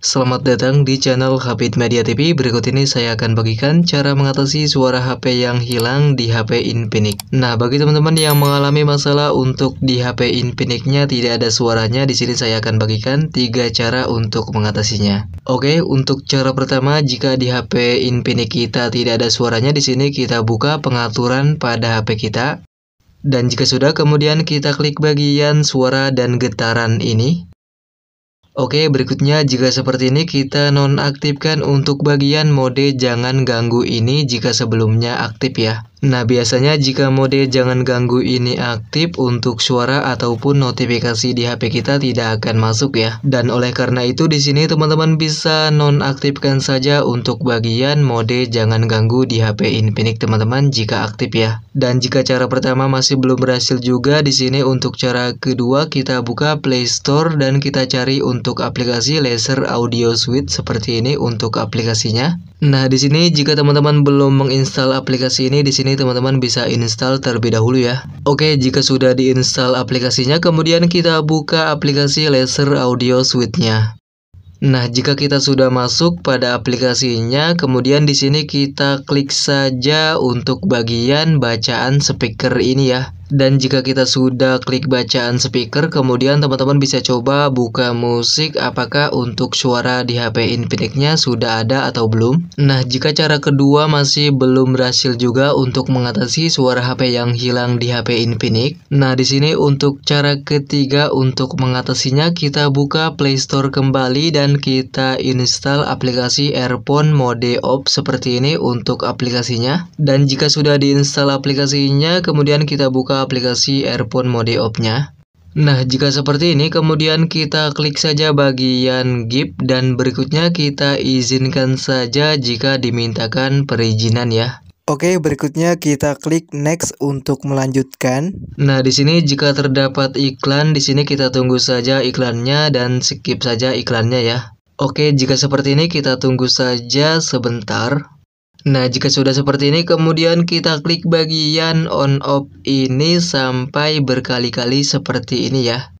Selamat datang di channel Hafid Media TV. Berikut ini saya akan bagikan cara mengatasi suara HP yang hilang di HP Infinix. Nah, bagi teman-teman yang mengalami masalah untuk di HP Infinix-nya tidak ada suaranya, di sini saya akan bagikan tiga cara untuk mengatasinya. Oke, untuk cara pertama, jika di HP Infinix kita tidak ada suaranya, di sini kita buka pengaturan pada HP kita. Dan jika sudah, kemudian kita klik bagian suara dan getaran ini. Oke, berikutnya jika seperti ini kita nonaktifkan untuk bagian mode jangan ganggu ini jika sebelumnya aktif ya. Nah, biasanya jika mode jangan ganggu ini aktif untuk suara ataupun notifikasi di HP kita tidak akan masuk ya. Dan oleh karena itu di sini teman-teman bisa nonaktifkan saja untuk bagian mode jangan ganggu di HP Infinix teman-teman jika aktif ya. Dan jika cara pertama masih belum berhasil juga di sini untuk cara kedua kita buka Play Store dan kita cari untuk aplikasi Laser Audio Suite seperti ini untuk aplikasinya. Nah, di sini jika teman-teman belum menginstal aplikasi ini, di sini teman-teman bisa install terlebih dahulu ya. Oke, jika sudah diinstal aplikasinya, kemudian kita buka aplikasi Laser Audio Suite-nya. Nah, jika kita sudah masuk pada aplikasinya, kemudian di sini kita klik saja untuk bagian bacaan speaker ini ya. Dan jika kita sudah klik bacaan speaker, kemudian teman-teman bisa coba buka musik apakah untuk suara di HP Infinix-nya sudah ada atau belum. Nah, jika cara kedua masih belum berhasil juga untuk mengatasi suara HP yang hilang di HP Infinix. Nah, di sini untuk cara ketiga untuk mengatasinya kita buka Play Store kembali dan kita install aplikasi Airphone mode off seperti ini untuk aplikasinya. Dan jika sudah diinstal aplikasinya, kemudian kita buka aplikasi earphone mode off-nya. Nah, jika seperti ini, kemudian kita klik saja bagian GIF dan berikutnya kita izinkan saja jika dimintakan perizinan ya. Oke, berikutnya kita klik next untuk melanjutkan. Nah, di sini jika terdapat iklan, di sini kita tunggu saja iklannya dan skip saja iklannya ya. Oke, jika seperti ini kita tunggu saja sebentar. Nah, jika sudah seperti ini, kemudian kita klik bagian on off ini sampai berkali-kali seperti ini ya.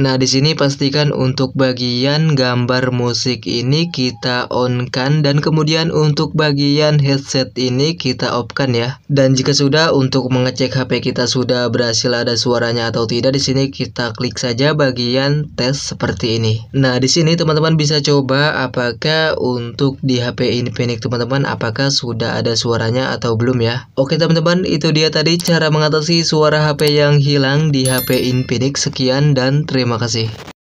Nah, di sini pastikan untuk bagian gambar musik ini kita on kan dan kemudian untuk bagian headset ini kita off kan ya. Dan jika sudah untuk mengecek HP kita sudah berhasil ada suaranya atau tidak, di sini kita klik saja bagian tes seperti ini. Nah, di sini teman-teman bisa coba apakah untuk di HP Infinix teman-teman apakah sudah ada suaranya atau belum ya. Oke teman-teman, itu dia tadi cara mengatasi suara HP yang hilang di HP Infinix. Sekian dan terima Terima kasih.